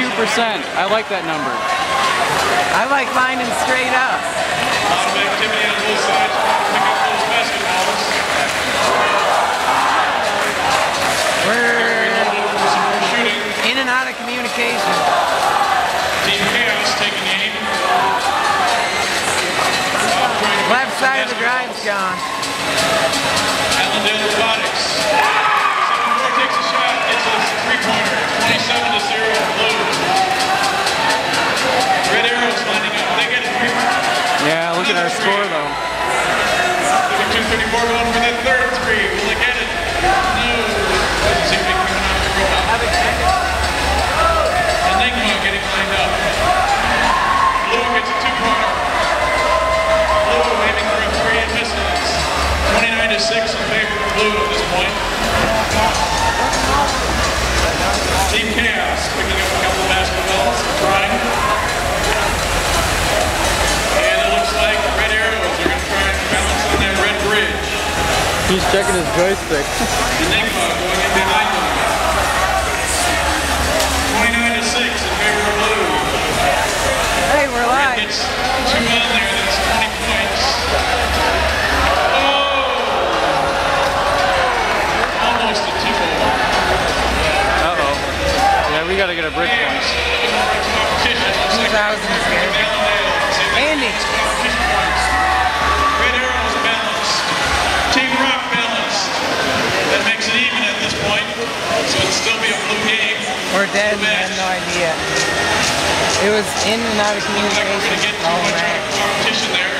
I like that number. I like lining straight up. A lot of activity on both sides. Pick up those basketballs. We're Some more shooting. in and out of communication. Team Chaos taking aim. Bob trying to Left side of the drive's gone. Allendale Robotics. Look at our score though. Look 234 going for that third He's checking his joystick. Enigma going in behind them. 29 to 6 in favor of blue. Hey, we're live. gets two on there, that's 20 points. Oh! Almost a two-ball. Uh-oh. Yeah, we gotta get a bridge point. Competition. Looks like 2000 is good. Andy. Red Arrows balanced. Team balanced. That makes it even at this point. So it'll still be a blue game. We're dead I have no idea. It was in and out of Looks like we're going to communication. get too Oh, much competition there.